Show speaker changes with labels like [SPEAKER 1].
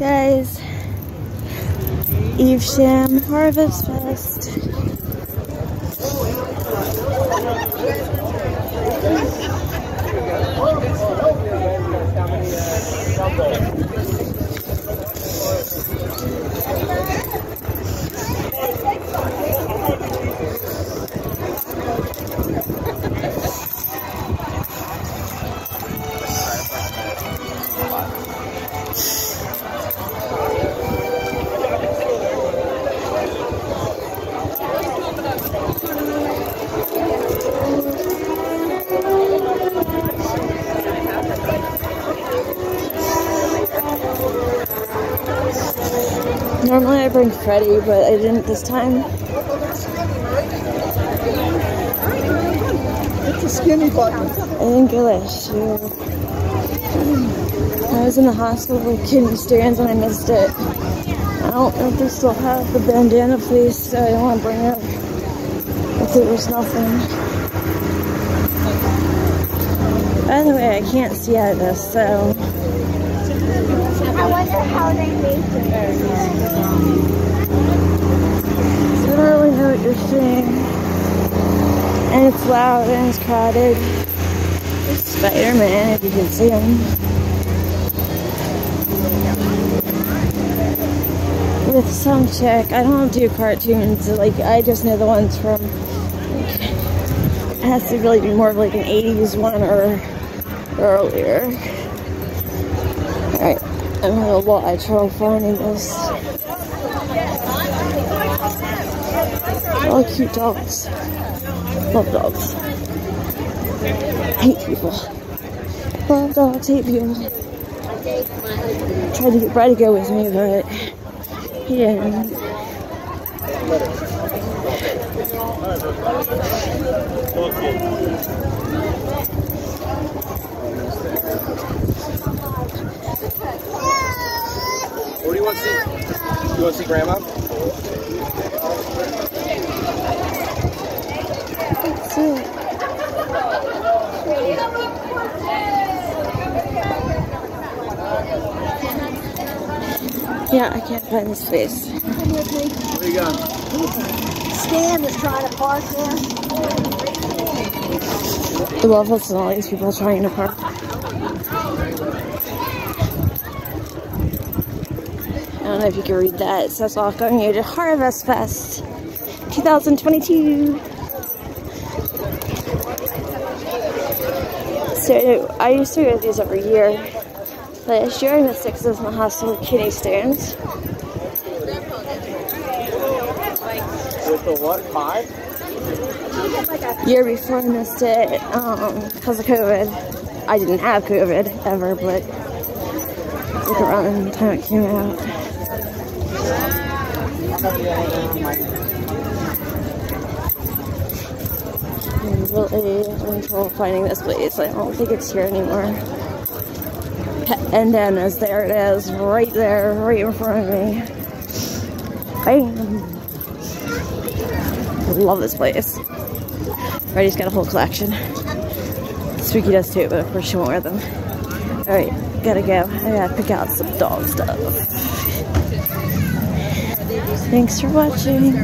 [SPEAKER 1] Guys, Evesham Harvest Fest. Normally I bring Freddie, but I didn't this time.
[SPEAKER 2] It's a skinny button.
[SPEAKER 1] I didn't go last year. I was in the hospital with kidney stones and I missed it. I don't know if they still have the bandana place, so I don't want to bring it if there was nothing. By the way, I can't see out of this, so
[SPEAKER 3] I wonder how they make it.
[SPEAKER 1] I don't really know what you're seeing. And it's loud and it's crowded. There's Spider-Man, if you can see him. With some chick, I don't do cartoons, like, I just know the ones from, like, it has to really be more of like an 80s one or earlier. Alright, I'm having a lot of trouble finding this. All cute dogs. Love dogs. Hate people. Love dogs, hate people. Tried to get Brad to go with me, but he didn't.
[SPEAKER 2] What do you want to see? You want to see Grandma?
[SPEAKER 1] Yeah, I can't find this place.
[SPEAKER 2] Where you going?
[SPEAKER 3] Stan is trying to park there.
[SPEAKER 1] The love and all these people trying to park. I don't know if you can read that. It says welcome you to Harvest Fest 2022. So I used to go to these every year. Last year I missed six in the hospital with kidney stones.
[SPEAKER 2] With the what? Five?
[SPEAKER 1] Year before I missed it um, because of COVID. I didn't have COVID ever, but around the time it came out. I'm really having trouble finding this place. I don't think it's here anymore. And then as there it is, right there, right in front of me. Bam! Love this place. Freddie's got a whole collection. Spooky does too, but of course she won't wear them. Alright, gotta go. I gotta pick out some dog stuff. Thanks for watching.